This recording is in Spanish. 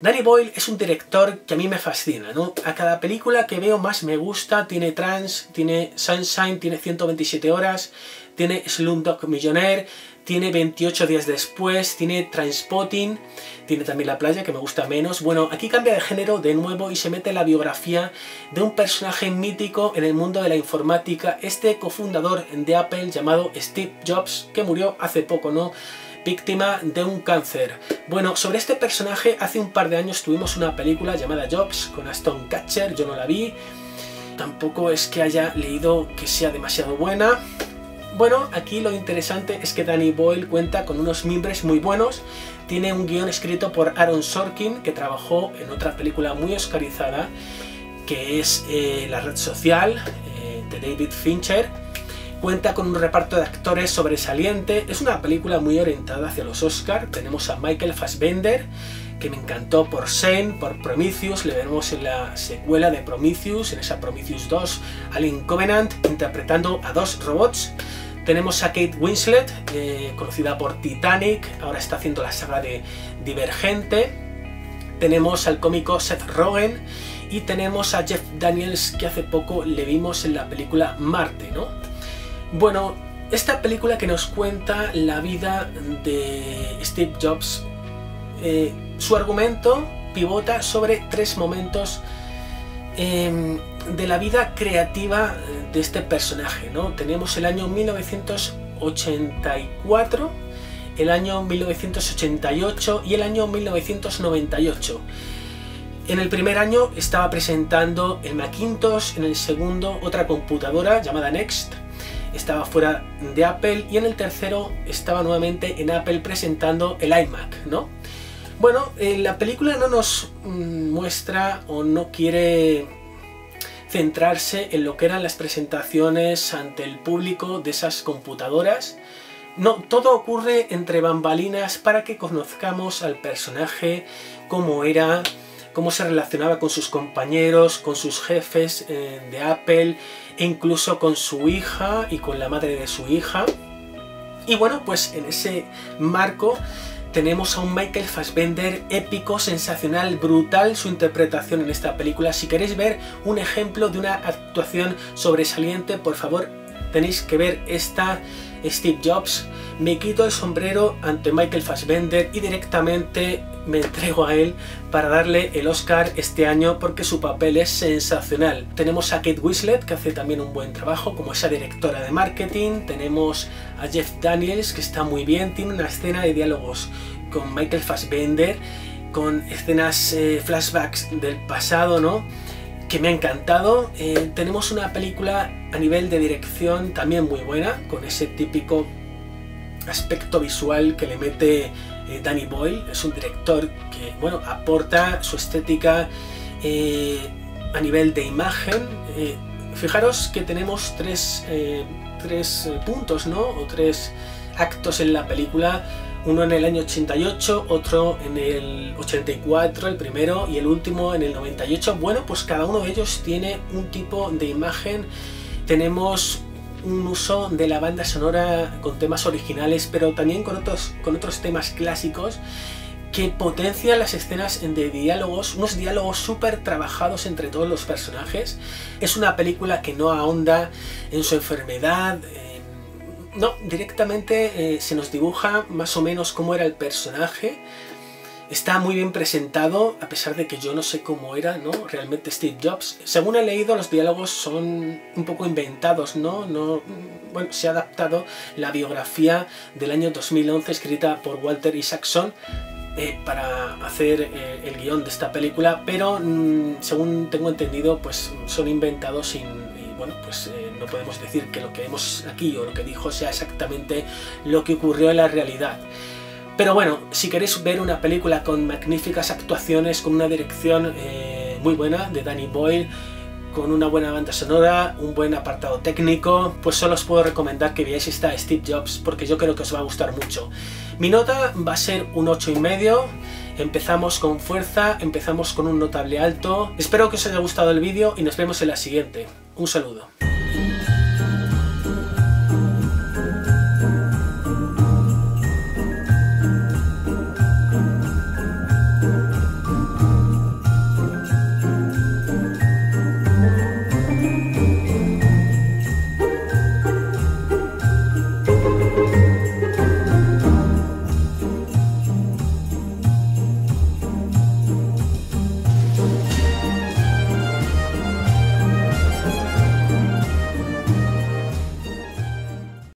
Danny Boyle es un director que a mí me fascina, ¿no? A cada película que veo más me gusta, tiene Trans, tiene Sunshine, tiene 127 horas, tiene Slumdog Millionaire, tiene 28 días después, tiene Transpotting, tiene también La playa, que me gusta menos. Bueno, aquí cambia de género de nuevo y se mete la biografía de un personaje mítico en el mundo de la informática, este cofundador de Apple llamado Steve Jobs, que murió hace poco, ¿no? Víctima de un cáncer. Bueno, sobre este personaje hace un par de años tuvimos una película llamada Jobs con Aston Catcher, yo no la vi. Tampoco es que haya leído que sea demasiado buena. Bueno, aquí lo interesante es que Danny Boyle cuenta con unos mimbres muy buenos. Tiene un guion escrito por Aaron Sorkin, que trabajó en otra película muy oscarizada, que es eh, La Red Social, eh, de David Fincher Cuenta con un reparto de actores sobresaliente. Es una película muy orientada hacia los Oscars. Tenemos a Michael Fassbender, que me encantó por Shane, por Prometheus. Le veremos en la secuela de Prometheus, en esa Prometheus 2, Alien Covenant, interpretando a dos robots. Tenemos a Kate Winslet, eh, conocida por Titanic, ahora está haciendo la saga de Divergente. Tenemos al cómico Seth Rogen y tenemos a Jeff Daniels, que hace poco le vimos en la película Marte, ¿no? Bueno, esta película que nos cuenta la vida de Steve Jobs, eh, su argumento pivota sobre tres momentos em, de la vida creativa de este personaje. Tenemos el año 1984, el año 1988 y el año 1998. En el primer año estaba presentando el Macintosh, en el segundo otra computadora llamada Next, estaba fuera de Apple y en el tercero estaba nuevamente en Apple presentando el iMac, ¿no? Bueno, eh, la película no nos mm, muestra o no quiere centrarse en lo que eran las presentaciones ante el público de esas computadoras. No, todo ocurre entre bambalinas para que conozcamos al personaje, cómo era, cómo se relacionaba con sus compañeros, con sus jefes eh, de Apple, incluso con su hija y con la madre de su hija. Y bueno, pues en ese marco tenemos a un Michael Fassbender épico, sensacional, brutal su interpretación en esta película. Si queréis ver un ejemplo de una actuación sobresaliente, por favor tenéis que ver esta Steve Jobs. Me quito el sombrero ante Michael Fassbender y directamente me entrego a él para darle el Oscar este año porque su papel es sensacional. Tenemos a Kate Winslet que hace también un buen trabajo como esa directora de marketing. Tenemos a Jeff Daniels que está muy bien, tiene una escena de diálogos con Michael Fassbender con escenas eh, flashbacks del pasado, ¿no? Que me ha encantado. Eh, tenemos una película a nivel de dirección también muy buena, con ese típico aspecto visual que le mete eh, Danny Boyle. Es un director que bueno, aporta su estética eh, a nivel de imagen. fijaros que tenemos tres, tres puntos, ¿no? O tres actos en la película uno en el año 88, otro en el 84, el primero, y el último en el 98. Bueno, pues cada uno de ellos tiene un tipo de imagen. Tenemos un uso de la banda sonora con temas originales, pero también con otros, con otros temas clásicos que potencian las escenas de diálogos, unos diálogos súper trabajados entre todos los personajes. Es una película que no ahonda en su enfermedad, no, directamente eh, se nos dibuja más o menos cómo era el personaje. Está muy bien presentado, a pesar de que yo no sé cómo era, ¿no? Realmente Steve Jobs. Según he leído, los diálogos son un poco inventados, ¿no? no bueno, se ha adaptado la biografía del año 2011 escrita por Walter Isaacson eh, para hacer eh, el guion de esta película, pero mm, según tengo entendido, pues son inventados sin bueno, pues no podemos decir que lo que vemos aquí o lo que dijo sea exactamente lo que ocurrió en la realidad. Pero bueno, si queréis ver una película con magníficas actuaciones, con una dirección eh, muy buena de Danny Boyle, con una buena banda sonora, un buen apartado técnico, pues solo os puedo recomendar que veáis esta Steve Jobs porque yo creo que os va a gustar mucho. Mi nota va a ser un 8,5. Empezamos con fuerza, empezamos con un notable alto. Espero que os haya gustado el vídeo y nos vemos en la siguiente. Un saludo.